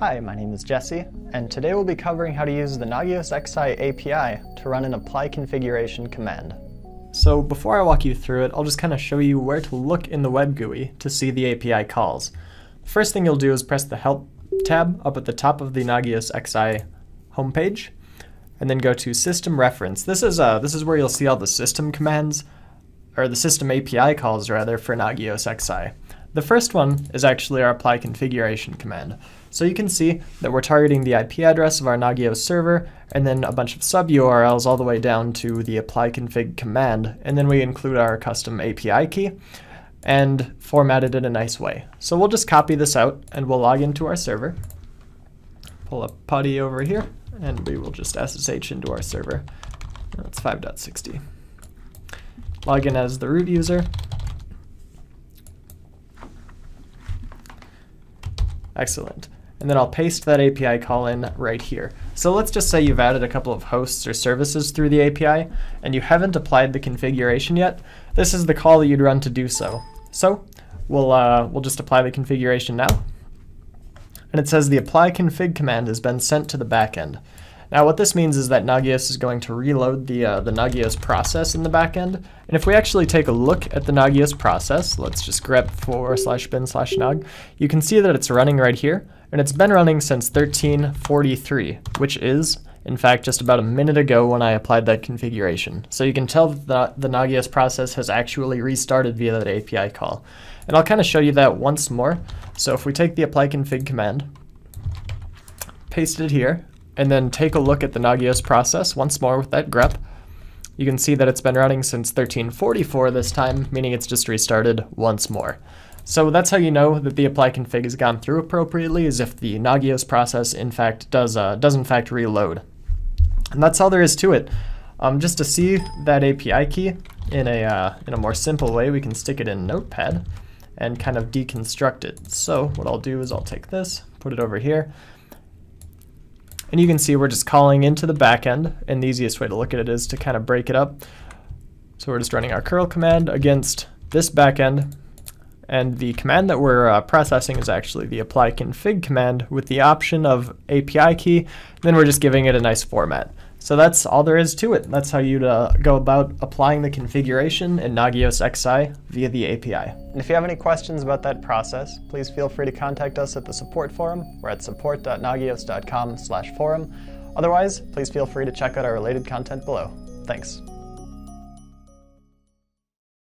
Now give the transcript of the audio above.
Hi, my name is Jesse, and today we'll be covering how to use the Nagios XI API to run an apply configuration command. So before I walk you through it, I'll just kind of show you where to look in the web GUI to see the API calls. First thing you'll do is press the Help tab up at the top of the Nagios XI homepage, and then go to System Reference. This is, uh, this is where you'll see all the system commands, or the system API calls rather, for Nagios XI. The first one is actually our apply configuration command. So you can see that we're targeting the IP address of our Nagios server and then a bunch of sub URLs all the way down to the apply config command. And then we include our custom API key and format it in a nice way. So we'll just copy this out and we'll log into our server. Pull up PuTTY over here and we will just SSH into our server. That's 5.60. Log in as the root user Excellent. And then I'll paste that API call in right here. So let's just say you've added a couple of hosts or services through the API and you haven't applied the configuration yet. This is the call that you'd run to do so. So we'll, uh, we'll just apply the configuration now. And it says the apply config command has been sent to the backend. Now what this means is that Nagios is going to reload the, uh, the Nagios process in the backend. And if we actually take a look at the Nagios process, let's just grep for slash bin slash nag, you can see that it's running right here. And it's been running since 1343, which is, in fact, just about a minute ago when I applied that configuration. So you can tell that the, the Nagios process has actually restarted via that API call. And I'll kind of show you that once more. So if we take the apply config command, paste it here, and then take a look at the Nagios process once more with that grep. You can see that it's been running since 1344 this time, meaning it's just restarted once more. So that's how you know that the apply config has gone through appropriately, is if the Nagios process in fact does, uh, does in fact reload. And that's all there is to it. Um, just to see that API key in a, uh, in a more simple way, we can stick it in Notepad and kind of deconstruct it. So what I'll do is I'll take this, put it over here, and you can see we're just calling into the backend, and the easiest way to look at it is to kind of break it up. So we're just running our curl command against this backend, and the command that we're uh, processing is actually the apply config command with the option of API key, then we're just giving it a nice format. So that's all there is to it. That's how you'd uh, go about applying the configuration in Nagios XI via the API. And if you have any questions about that process, please feel free to contact us at the support forum. We're at support.nagios.com slash forum. Otherwise, please feel free to check out our related content below. Thanks.